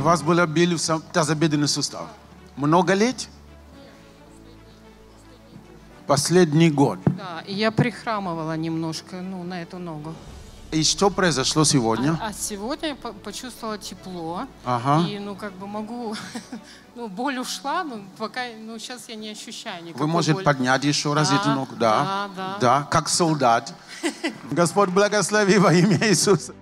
У вас были боль в тазобедренный сустав. Много лет? Последний год. Да, и я прихрамывала немножко, ну, на эту ногу. И что произошло сегодня? А, а сегодня я по- почувствовала тепло. Ага. И, ну, как бы могу... ну, боль ушла, но пока... Ну, сейчас я не ощущаю никакой Вы можете боли. поднять еще раз Да, эту ногу? Да. да, да. Да, как солдат. Господь благослови во имя Иисуса.